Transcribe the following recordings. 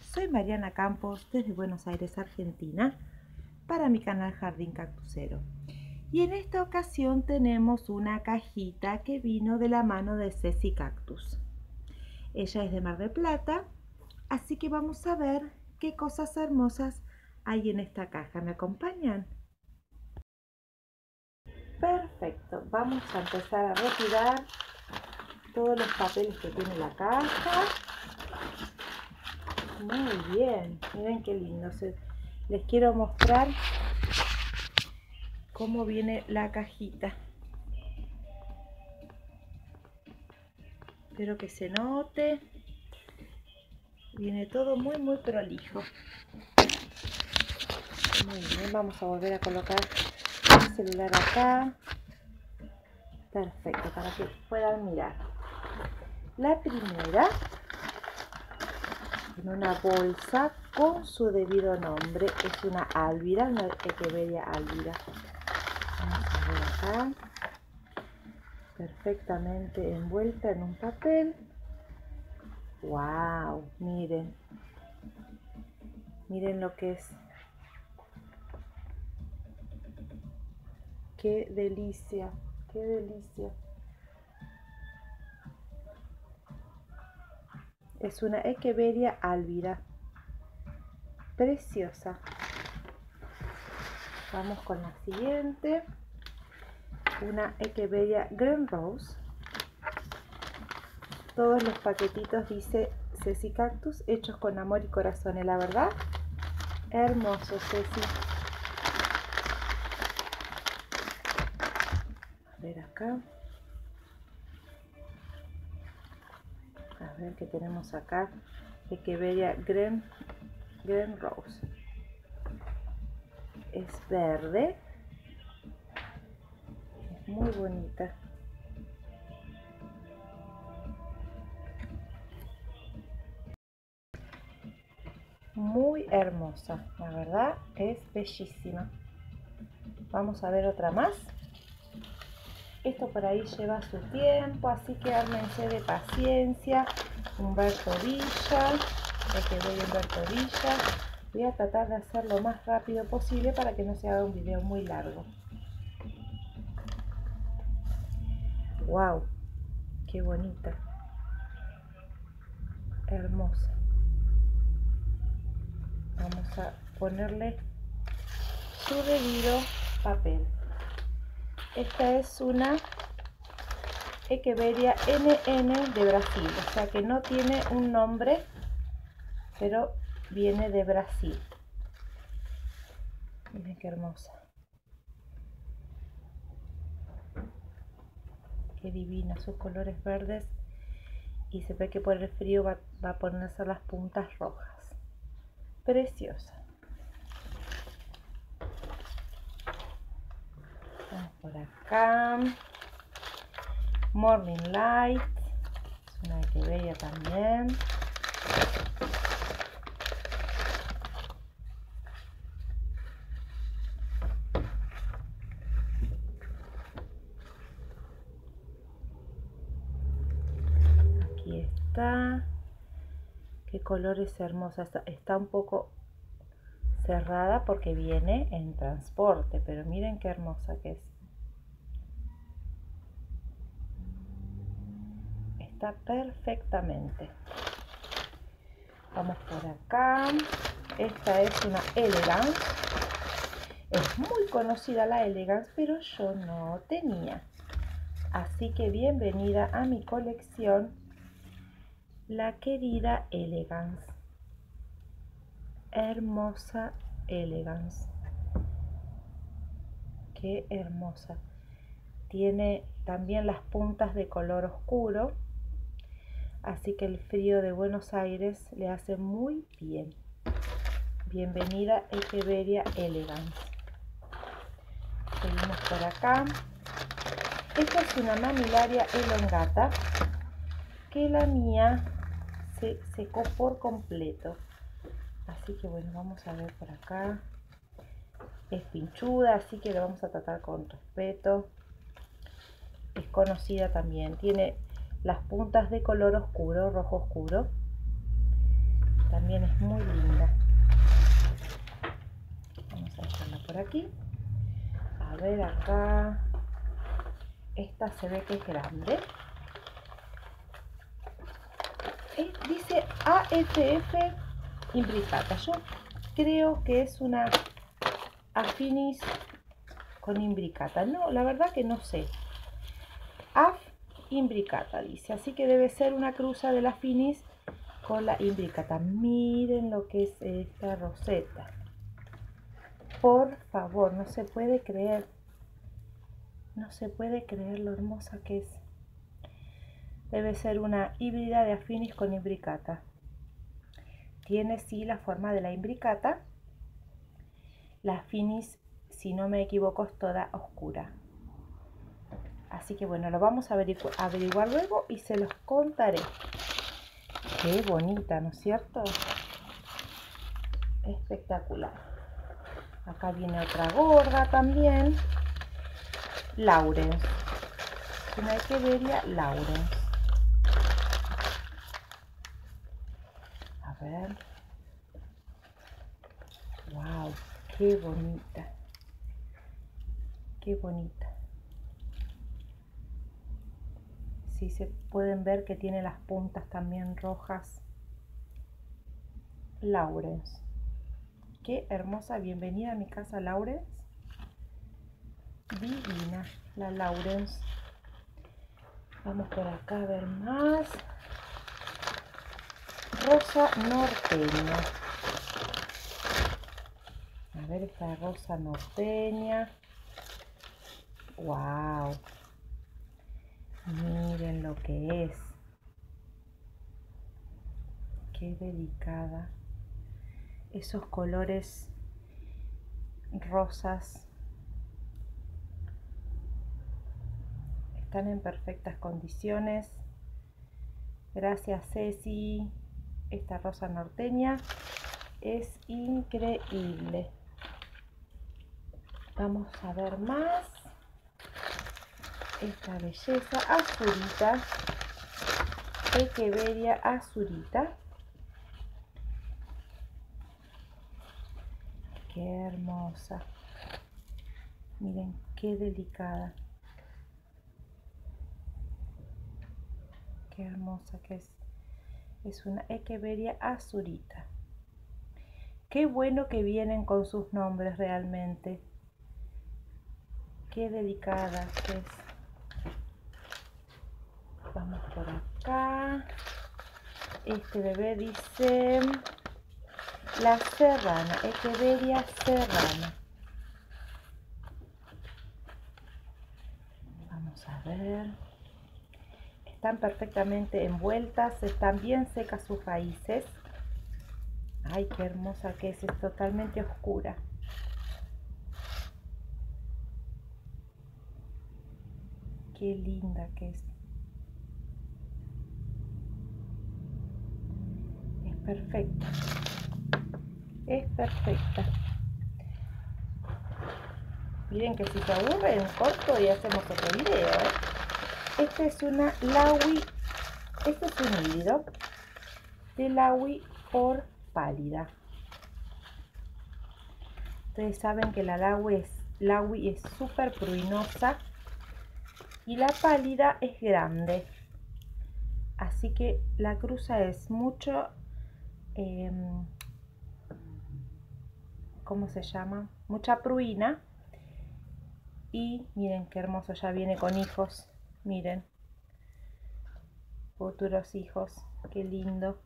Soy Mariana Campos desde Buenos Aires, Argentina, para mi canal Jardín Cactusero. Y en esta ocasión tenemos una cajita que vino de la mano de Ceci Cactus. Ella es de Mar del Plata, así que vamos a ver qué cosas hermosas hay en esta caja. ¿Me acompañan? Perfecto, vamos a empezar a retirar todos los papeles que tiene la caja. Muy bien, miren qué lindo. Les quiero mostrar cómo viene la cajita. Espero que se note. Viene todo muy muy prolijo. Muy bien, vamos a volver a colocar el celular acá. Perfecto, para que puedan mirar. La primera en una bolsa con su debido nombre. Es una álvida, una echeveria álvida. Vamos a ver acá. Perfectamente envuelta en un papel. ¡Wow! Miren. Miren lo que es. ¡Qué delicia! ¡Qué delicia! Es una Echeveria albida. Preciosa. Vamos con la siguiente. Una Echeveria Green Rose. Todos los paquetitos dice Ceci Cactus hechos con amor y corazón. La verdad, hermoso Ceci. A ver acá. A ver qué tenemos acá de que bella Green, Green Rose. Es verde. Es muy bonita. Muy hermosa la verdad es bellísima. Vamos a ver otra más esto por ahí lleva su tiempo, así que ármense de paciencia. Humberto Villa, el que voy a Humberto Villa. Voy a tratar de hacerlo lo más rápido posible para que no se haga un video muy largo. ¡Wow! ¡Qué bonita! Hermosa. Vamos a ponerle su debido papel. Esta es una Echeveria NN de Brasil, o sea que no tiene un nombre, pero viene de Brasil. Miren qué hermosa. Qué divina, sus colores verdes y se ve que por el frío va, va a ponerse las puntas rojas. Preciosa. Por acá. Morning Light. Es una que bella también. Aquí está. Qué colores hermosa. está un poco cerrada porque viene en transporte, pero miren qué hermosa que es. Perfectamente. Vamos por acá. Esta es una Elegance. Es muy conocida la Elegance, pero yo no tenía. Así que bienvenida a mi colección, la querida Elegance hermosa elegance. Qué hermosa. Tiene también las puntas de color oscuro, así que el frío de Buenos Aires le hace muy bien. Bienvenida Echeveria elegance. Seguimos por acá. Esta es una mamilaria elongata que la mía se secó por completo. Así que bueno, vamos a ver por acá. Es pinchuda, así que lo vamos a tratar con respeto. Es conocida también. Tiene las puntas de color oscuro, rojo oscuro. También es muy linda. Vamos a dejarla por aquí. A ver acá. Esta se ve que es grande. Eh, dice AFF imbricata. Yo creo que es una afinis con imbricata. No, la verdad que no sé. Imbricata dice. Así que debe ser una cruza de la finis con la imbricata. Miren lo que es esta roseta. Por favor, no se puede creer. No se puede creer lo hermosa que es. Debe ser una híbrida de afinis con imbricata. Tiene sí la forma de la imbricata. La finis, si no me equivoco, es toda oscura. Así que bueno, lo vamos a averiguar, luego y se los contaré. Qué bonita, ¿no es cierto? Espectacular. Acá viene otra gorda también. Laurens. Una equeveria Laurens. A ver. Wow, qué bonita. Qué bonita. Sí se pueden ver que tiene las puntas también rojas. Laurens. Qué hermosa. Bienvenida a mi casa, Laurens divina la Laurens. Vamos por acá a ver más. Rosa norteña. A ver esta rosa norteña. Wow. Miren lo que es. Qué delicada. Esos colores rosas están en perfectas condiciones. Gracias Ceci. Esta rosa norteña es increíble. Vamos a ver más. Esta belleza azurita. Echeveria azurita. Qué hermosa. Miren qué delicada. qué hermosa que es. Es una Echeveria azurita. Qué bueno que vienen con sus nombres realmente. Qué delicada que es. Vamos por Este bebé dice la serrana, Echeveria serrana. Vamos a ver están perfectamente envueltas, están bien secas sus raíces. Ay, qué hermosa que es, es totalmente oscura. Qué linda que es. Perfecta. Es perfecta. Miren que si se aburren, corto y hacemos otro video. ¿eh? Esta es una Laui, este es un híbrido de Laui por pálida. Ustedes saben que la Laui es, Laui es súper pruinosa y la pálida es grande. Así que la cruza es mucho, em, ¿cómo se llama? Mucha pruina. Y miren qué hermoso, ya viene con hijos. Miren. Futuros hijos. Qué lindo.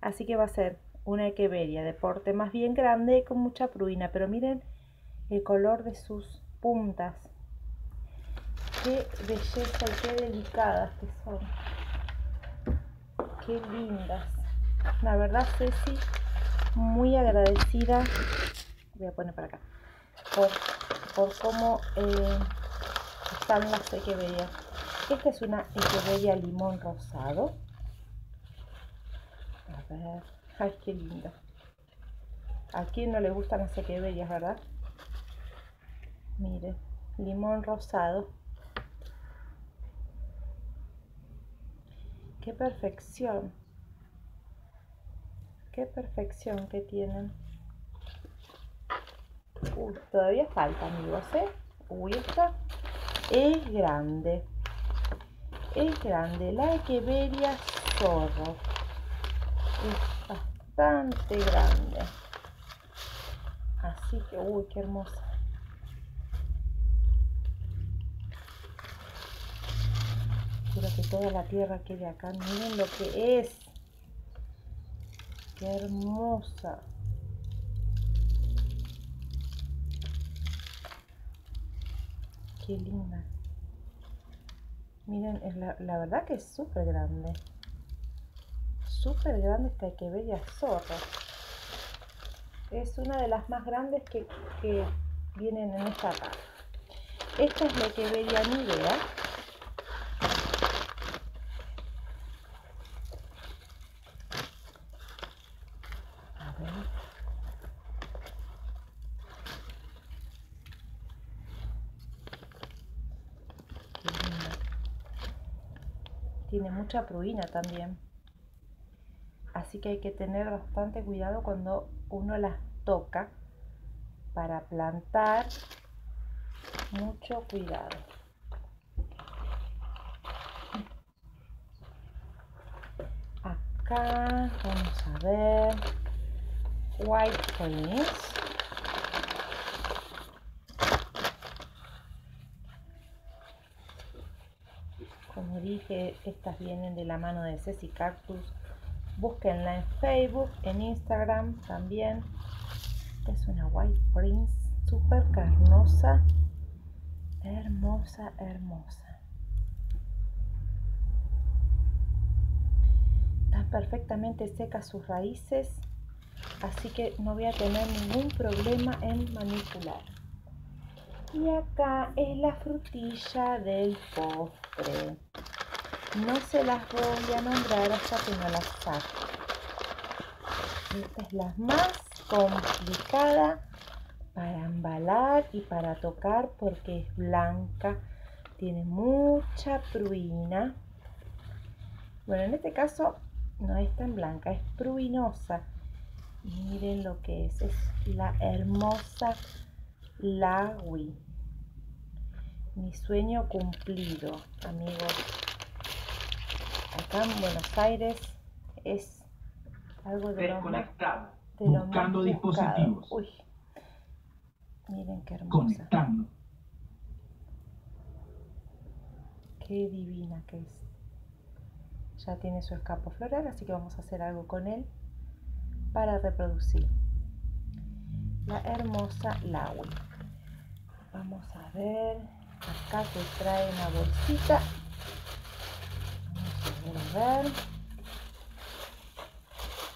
Así que va a ser una equeveria de porte más bien grande con mucha pruina. Pero miren el color de sus puntas. Qué belleza y qué delicadas que son. Qué lindas. La verdad, Ceci, muy agradecida. Voy a poner para acá. Por, por cómo... Eh, están las equeverías. Esta es una equeveria limón rosado. A ver, ay, qué linda. ¿A quién no le gustan las equeverias, verdad? Mire, limón rosado. ¡Qué perfección! Qué perfección que tienen. Uy, todavía falta, amigos, ¿eh? Uy, esta es grande. Es grande. La Echeveria Zorro. Es bastante grande. Así que, uy, qué hermosa. Quiero que toda la tierra quede acá. Miren lo que es. Qué hermosa. Qué linda. Miren, es la, la verdad que es súper grande. Súper grande esta que bella zorra. Es una de las más grandes que, que vienen en esta caja. Esta es la que veía idea tiene mucha pruina también. Así que hay que tener bastante cuidado cuando uno las toca para plantar. Mucho cuidado. Acá vamos a ver White. Dije, estas vienen de la mano de Ceci Cactus. Búsquenla en Facebook, en Instagram también. es una White Prince, súper carnosa, hermosa, hermosa. Están perfectamente secas sus raíces, así que no voy a tener ningún problema en manipular. Y acá es la frutilla del postre. No se las voy a nombrar hasta que no las saque. Esta es la más complicada para embalar y para tocar porque es blanca. Tiene mucha pruina. Bueno, en este caso no es tan blanca, es pruinosa. Miren lo que es, es la hermosa la Wii. Mi sueño cumplido, amigos. Acá en Buenos Aires es algo de lo más, de lo buscando dispositivos. Uy. Miren qué hermosa. Conectando. Qué divina que es. Ya tiene su escapo floral, así que vamos a hacer algo con él para reproducir la hermosa Laui. Vamos a ver. Acá te trae una bolsita. Vamos a ver.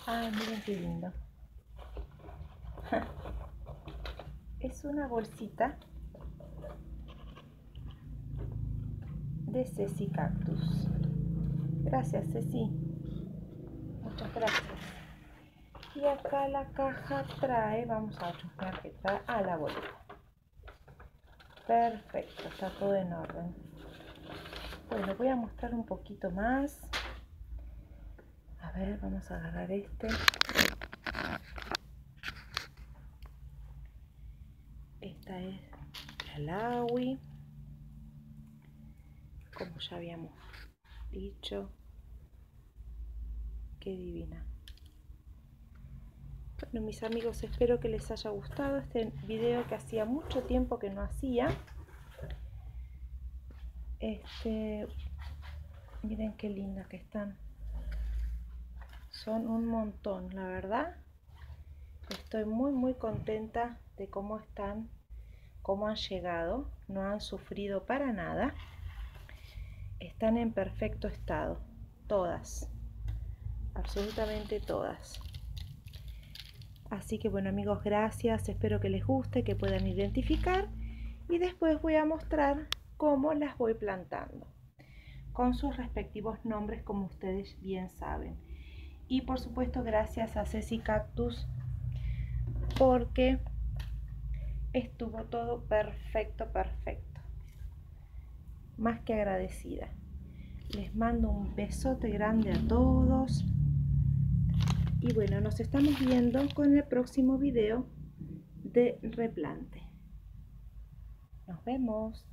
Ay, miren qué lindo. Es una bolsita de Ceci Cactus. Gracias, Ceci. Muchas gracias. Y acá la caja trae, vamos a chusmear que a la bolita. Perfecto, está todo en orden. Bueno, voy a mostrar un poquito más. A ver, vamos a agarrar este. Esta es la Laui. Como ya habíamos dicho. Qué divina. Bueno, mis amigos, espero que les haya gustado este video que hacía mucho tiempo que no hacía. Este, miren qué lindas que están. Son un montón, la verdad. Estoy muy, muy contenta de cómo están, cómo han llegado. No han sufrido para nada. Están en perfecto estado. Todas. Absolutamente todas. Así que bueno amigos, gracias, espero que les guste, que puedan identificar y después voy a mostrar cómo las voy plantando con sus respectivos nombres como ustedes bien saben. Y por supuesto gracias a Ceci Cactus porque estuvo todo perfecto, perfecto. Más que agradecida. Les mando un besote grande a todos Y bueno, nos estamos viendo con el próximo video de replante. Nos vemos.